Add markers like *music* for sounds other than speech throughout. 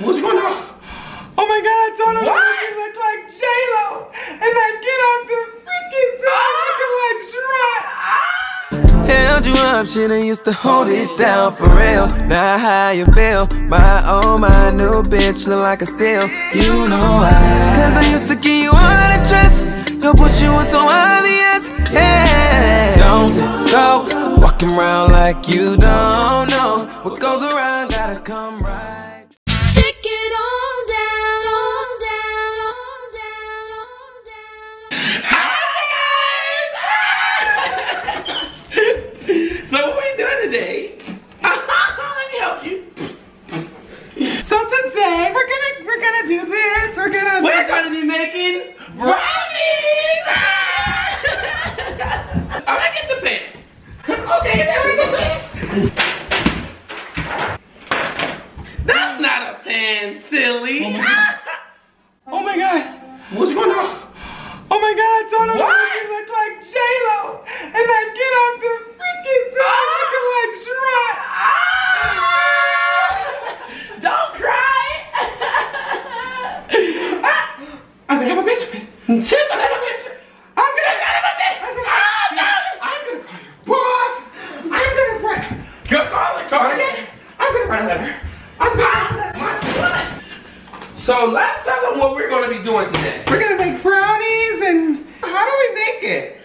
What's going on? Oh my God, Tona, What? you look like J-Lo. And that get off the freaking thing looking ah! like Shrek. Ah! Held you up, should've used to hold it down for real. Now how you feel? My oh my new bitch look like a steal. You know why? Cause I used to give you all the trust. Help push you was so obvious. Hey, don't go walking around like you don't know what goes around. What's going on? Oh my God, Tona, What? you look like J-Lo. And that get off the freaking thing looking like Shrek. Ah! Don't cry. *laughs* I'm gonna have a picture. She's gonna have a picture. I'm gonna Son of a bitch. I'm gonna, Ah, no. I'm gonna call your boss. I'm gonna write. Go call it, call it. I'm gonna write a letter. I'm gonna write a letter. My son. So let's tell them what we're gonna be doing today. We're gonna make brownies and how do we make it?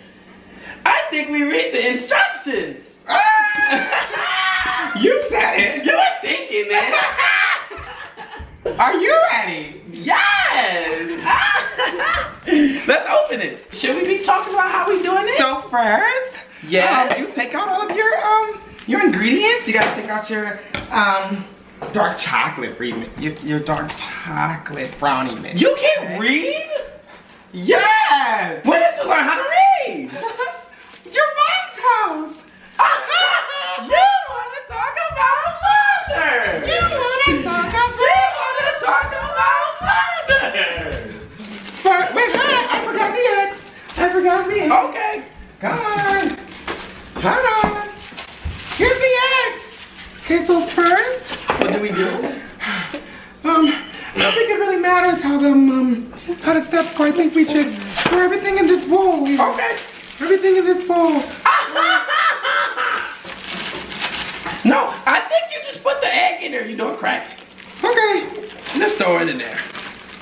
I think we read the instructions. Ah, *laughs* you said it. You were thinking it. *laughs* Are you ready? yes. *laughs* Let's open it. Should we be talking about how we doing it? So first, Yes. um, you take out all of your um your ingredients. You gotta take out your um dark chocolate re- your, your dark chocolate brownie mix. you can read? yes. When did you learn how to read? *laughs* your mom's house. *laughs* you wanna talk about mother? You wanna talk She about? wanna talk about mother. Fir- Wait, hi, I forgot the X. I forgot the X. Okay. Come on. Hold on. Here's the X. Okay, so first, do we do? um, I don't think it really matters how the um how the steps go. I think we just pour everything in this bowl. We- Okay. Everything in this bowl. *laughs* no, I think you just put the egg in there. You don't crack it. Okay. Just throw it in there.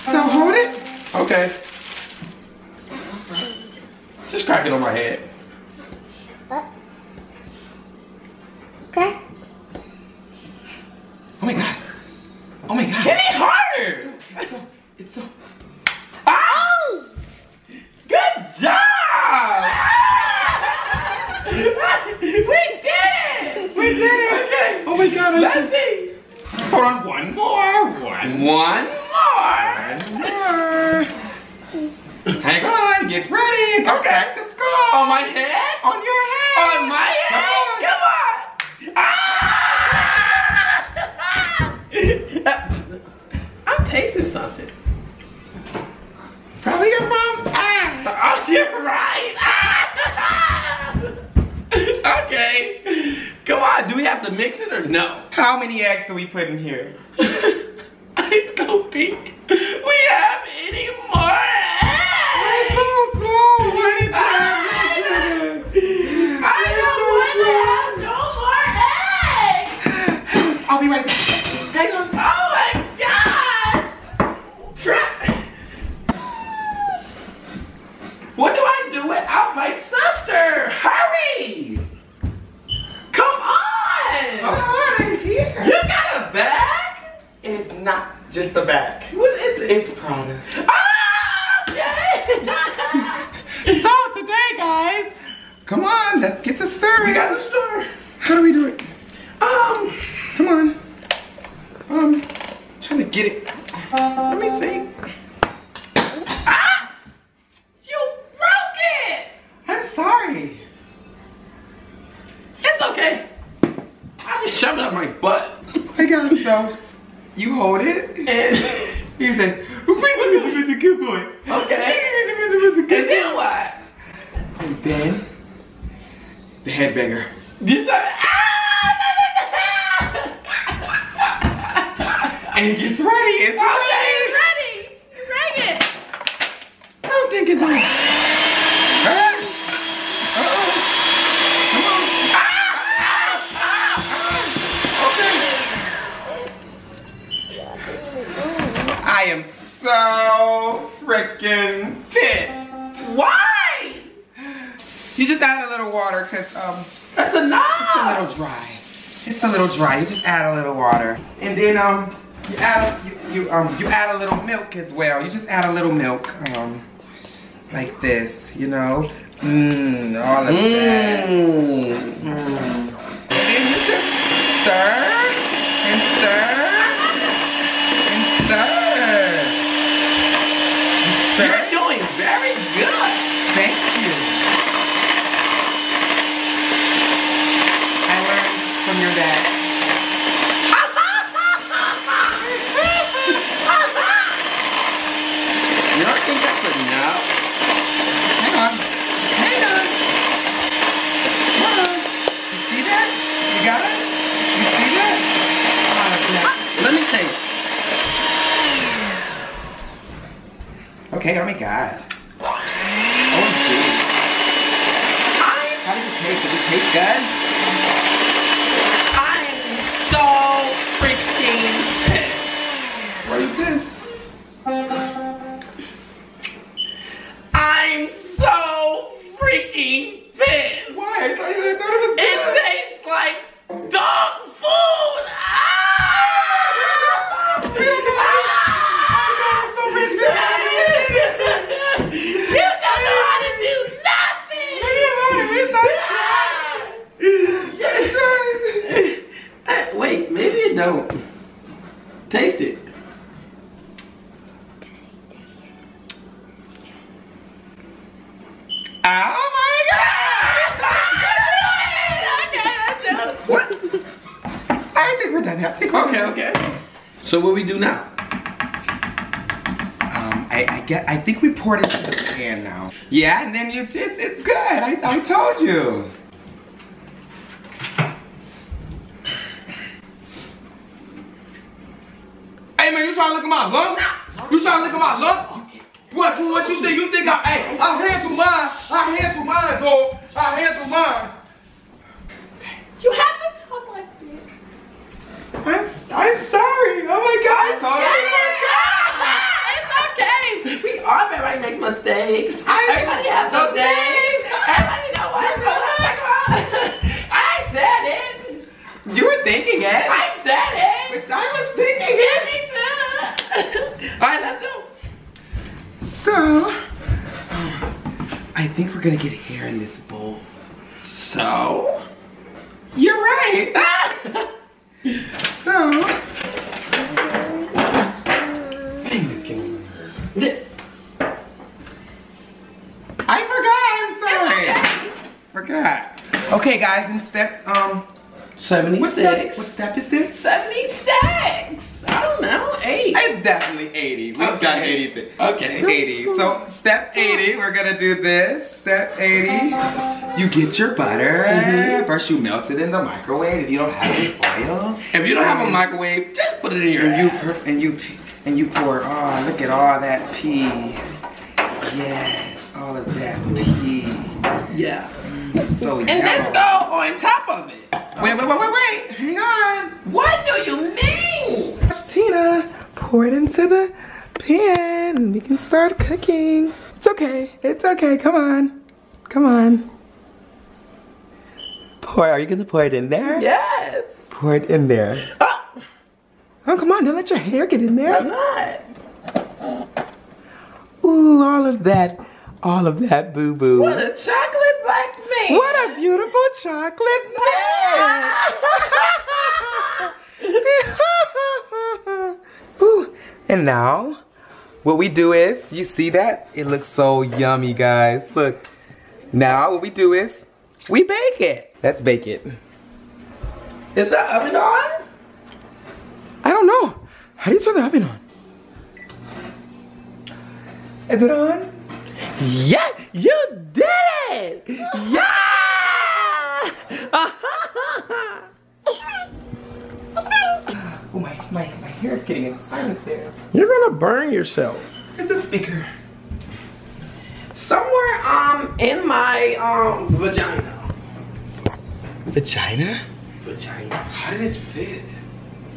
So hold it. Okay. Just crack it on my head. Okay. Oh my god. Oh my god. Hit it harder. It's so. It's so. Oh! Good job! *laughs* we did it! We did it. Okay. Oh my god. I Let's see. Hold on. One more. One One more. more. Hang on. Get ready. Go Okay. crack the skull. On oh my head? On your head. On my head? Come Come on! Ah! I'm tasting something. Probably your mom's ass. Oh, you're right. Ah! okay. Come on. Do we have to mix it or no? How many eggs do we put in here? *laughs* I don't think we have any more eggs. So slow. Why did you *laughs* I have this? I don't want to have no more eggs. I'll be right back. Hang on. Oh my God. What do I do without my sister? Hurry. Come on. Oh, I'm here. You got a bag? It's not just a bag. What is it? It's Prada. Ah, okay. *laughs* So today, guys, come on, let's get to stirring. we got a store. How do we do it? Um, Come on. Um, trying to get it. let me see. Ah! You broke it! I'm sorry. It's okay. I just shoved it up my butt. I got so. You hold it. And, You say, "Mr. good boy." okay. Mr. And good then what? And then the headbanger. Said, ah! And it gets ready. It's Okay, ready. it's ready. Bring it. I don't think it's on. You just add a little water because um That's a it's a little dry. It's a little dry. You just add a little water. And then um you add a, you, you um you add a little milk as well. You just add a little milk. Um like this, you know. Mmm, all of that. Mmm. Mm. And then you just stir and stir and stir. You stir. You're doing very good. Thank you. I learned from your dad. You don't think that's a no? Hang on. Hang on. Hold on. You see that? You got it? You see that? Oh, yeah. Let me taste. Okay, oh my god. Oh gee. How does it taste? Does it taste good? I'm so freaking pissed. Why are you pissed? I'm so freaking pissed. Why? I thought, I thought it was It good. tastes like dog food. Ah! You don't know how to do nothing. Uh, Wait, maybe it don't. Taste it. Oh my god! What? I think we're done here. I think we're Okay, done. okay. So what we do now? Um, I, I get. I think we poured it into the pan now. Yeah, and then you. It's, it's good. I, I told you. Hey man, you trying to look at my lump? You trying to look at my lump? What what you think? You think I hey, I handle mine. I handle mine, dog. I handle mine. You have to talk like this. I'm I'm sorry. Oh my god. I told you. it's okay. We all everybody make mistakes. I- everybody has those mistakes. days. Everybody know what I'm going I said it. You were thinking it. I said it. But I was thinking Give it. me two. all right, let's go. So, um, I think we're gonna get hair in this bowl. So. You're right. Ah! So, dang this game. I forgot. I'm sorry. Forgot. Okay, guys. In step um, what step? 76. What step is this? 76. Don't know. Eight. It's definitely 80. We've Okay. done 80 things. Okay. 80. So step 80, we're gonna do this. Step 80, you get your butter. Mhm. First you melt it in the microwave if you don't have any oil. If you don't have a microwave, just put it in your And you and you and you pour. Oh, look at all that pea. Yes, all of that pea. Yeah. *laughs* So And let's go on top of it. Wait, wait, wait, wait, wait. Hang on. What do you mean? Tina, pour it into the pan. We can start cooking. It's okay. It's okay. Come on. Come on. Pour. Are you gonna pour it in there? Yes. Pour it in there. Oh, Oh, come on. Don't let your hair get in there. I'm not. Ooh, all of that. All of that boo boo. What a chocolate black. What a beautiful chocolate *laughs* man. *laughs* Ooh, and now, what we do is, you see that? It looks so yummy, guys. Look. Now, what we do is, we bake it. Let's bake it. Is the oven on? I don't know. How do you turn the oven on? Is it on? Yeah, you did it. Yeah. *laughs* Oh, my, my, my hair's getting inside of there. You're gonna burn yourself. It's a speaker. Somewhere um in my um vagina. Vagina? Vagina. How did it fit?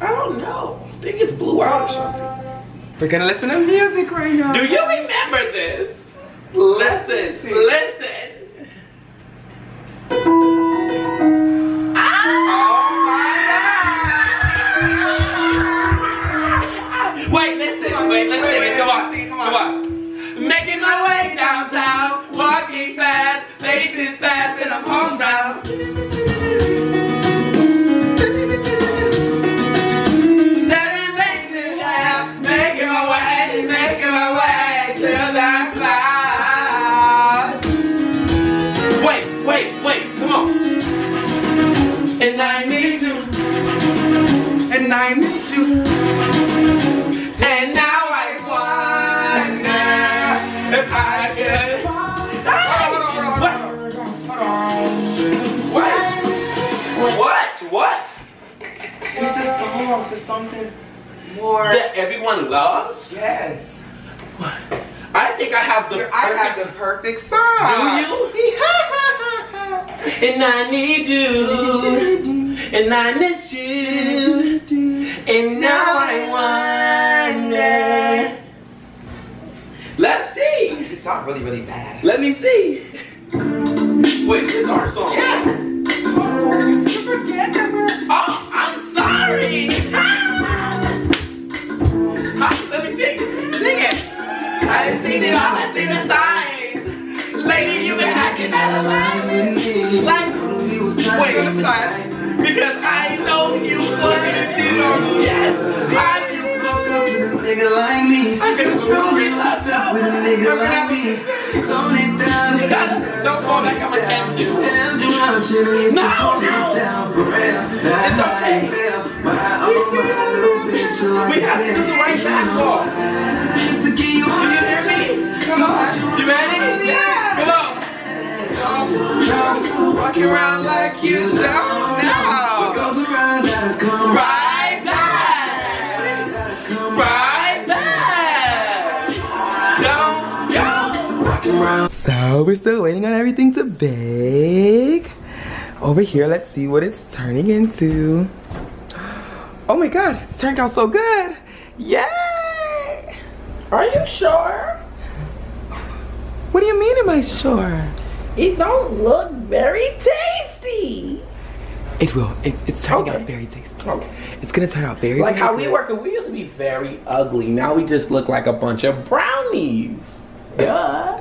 I don't know. I think it's blew out or something. We're gonna listen to music right now. Do you remember this? Listen, listen. And I miss you. and now I wonder if I could. What? What? What? A song to something more. That everyone loves? Yes. I think I have the I have the perfect song. Do you? *laughs* And I need you. And I miss you. And now I wonder. Let's see. You sound really, really bad. Let me see. Wait, this is our song. Yeah. Oh, you forget that we're. Oh, I'm sorry. *laughs* Ah, let me sing. Sing it. I done seen it all, I seen the signs. Lady, you been acting out of line with me. Like, wait, Good side. Because I know you to. Yes, I knew. You wouldn't. With a nigga like me, I could truly loved up. with a nigga like me, tone it down. *laughs* Don't fall back on my head, too. Damn, you option is No, no. down for real. It's okay. My own, my little bitch, We have to do the right back wall. Used to give you all Can you hear me? You ready? Yeah. Come on. Walking around like you don't So we're still waiting on everything to bake. Over here, let's see what it's turning into. Oh my god, it's turned out so good. Yay! Are you sure? What do you mean am I sure? It don't look very tasty. It will. It, it's turning Okay. out very tasty. Okay. It's gonna turn out very Like very how we good. work, we used to be very ugly. Now we just look like a bunch of brownies. Yeah.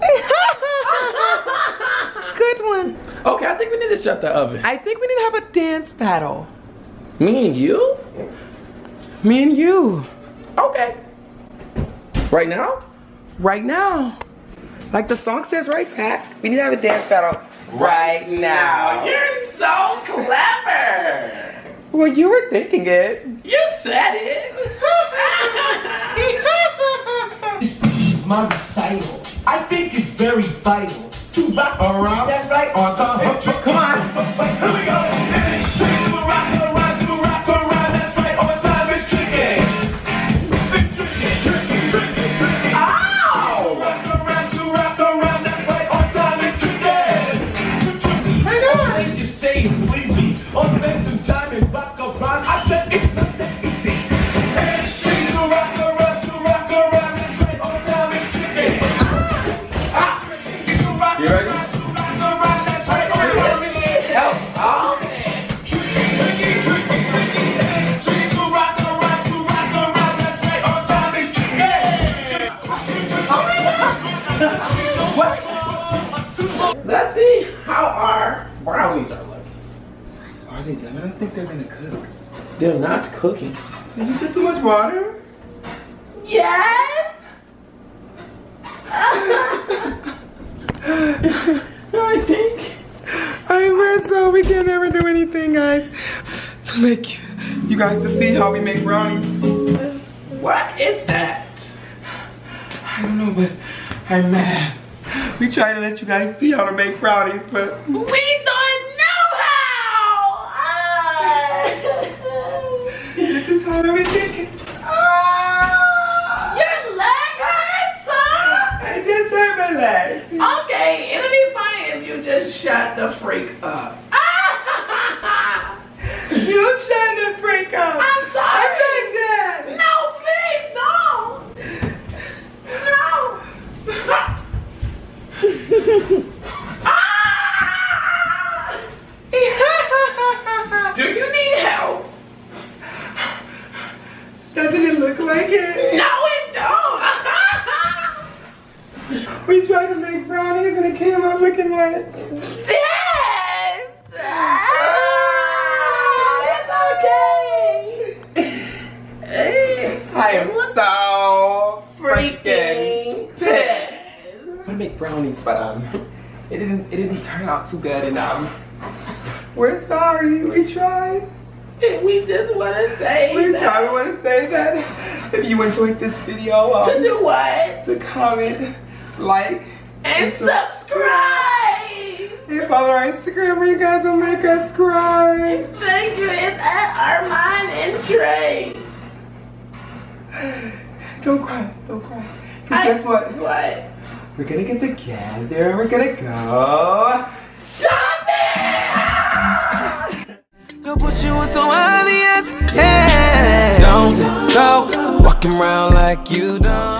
Good one. Okay, I think we need to shut the oven. I think we need to have a dance battle. Me and you? Me and you. Okay. Right now? Right now. Like the song says right, Pat. We need to have a dance battle right now. You're so clever. Well, you were thinking it. You said it. *laughs* this is my recital. I think it's very vital to rock around. That's right. On time. Come on. Here we go. Cooking. Did you put too much water? Yes. *laughs* I think. I we're so we can never do anything, guys, to make you, you guys to see how we make brownies. What is that? I don't know, but I'm mad. We try to let you guys see how to make brownies, but We Let me. Ah! Your leg hurts, huh? I just hurt my leg. Okay, it'll be fine if you just shut the freak up. And it came out looking like. yes. Ah, it's okay. I am so freaking freaking pissed. I want to make brownies, but um, it didn't it didn't turn out too good, and um, we're sorry. We tried. And we just want to say We that. tried. We want to say that if you enjoyed this video, to um, do what? to comment, like, And subscribe. and follow our Instagram where you guys will make us cry. Thank you. It's at Ar'mon and Trey. *sighs* Don't cry. Don't cry. Cause guess what? What? We're gonna get together. and We're gonna go. Shopping! Your pussy was so obvious. Yeah. Don't go walking around like you don't.